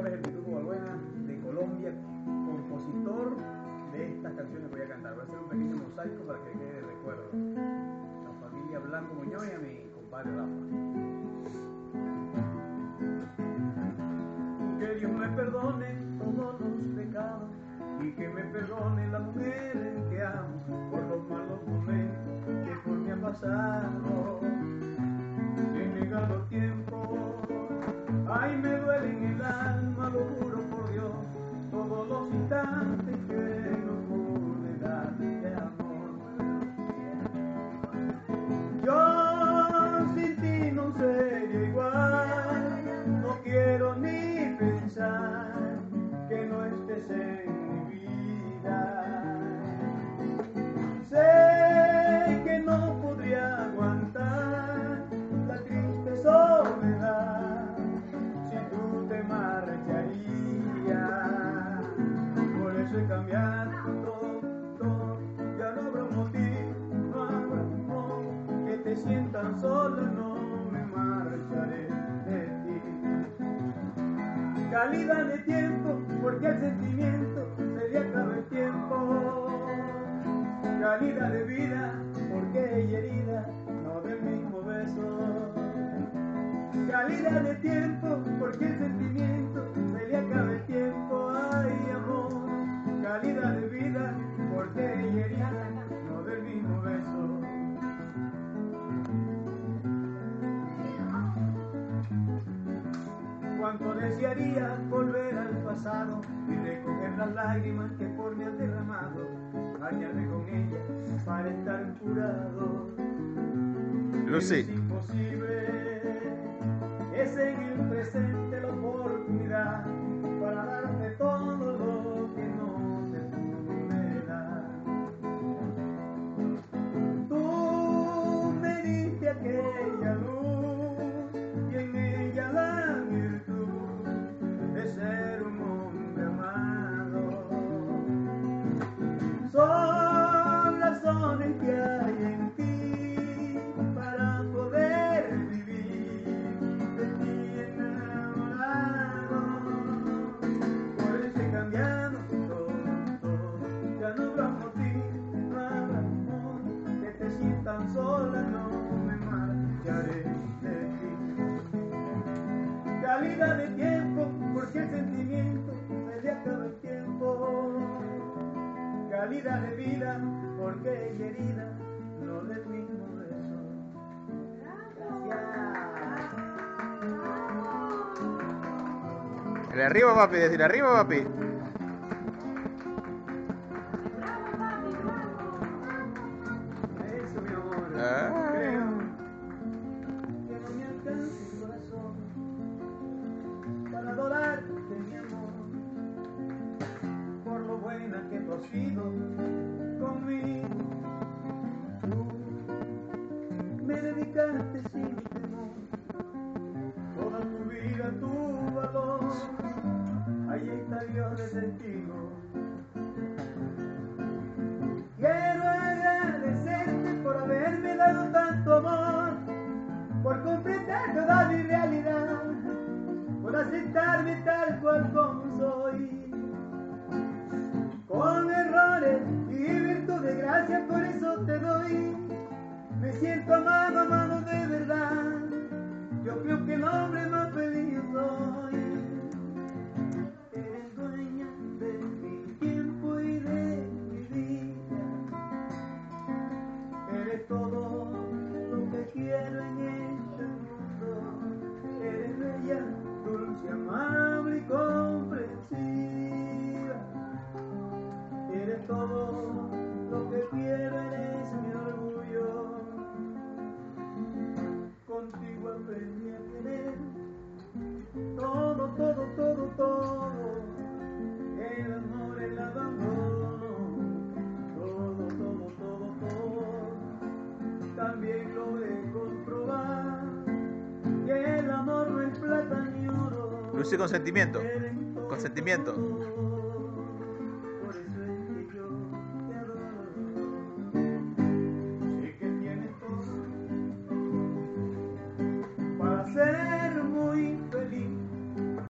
Flores, el Pituco Balbuena de Colombia, compositor de estas canciones que voy a cantar. Voy a hacer un pequeño mosaico para que quede de recuerdo. La familia Blanco Muñoz y a mi compadre Rafa. Que Dios me perdone todos los pecados y que me perdone la mujer que amo por los malos momentos que por mí han pasado. Todo, todo, ya no habrá motivo, no habrá que te sientas sola, no me marcharé de ti calidad de tiempo, porque el sentimiento se le acaba el tiempo. Calidad de vida, porque ella herida, no del mismo beso. Calidad de tiempo, Cuánto desearía volver al pasado y recoger las lágrimas que por mí han derramado, bañarme con ella para estar curado. Lucy. Es imposible, es en el presente la oportunidad para darte todo lo que no se pude dar. Tú me diste aquella no me marcharé de ti. Calidad de tiempo, porque el sentimiento se le acaba el tiempo. Calidad de vida, porque ella herida no del mismo beso. De arriba, papi, decir arriba, papi. ah. Aceptarme tal cual como soy. Con errores y virtud de gracia, por eso te doy. Me siento amado, amado de verdad. Yo creo que el hombre más Lucy, consentimiento. Consentimiento.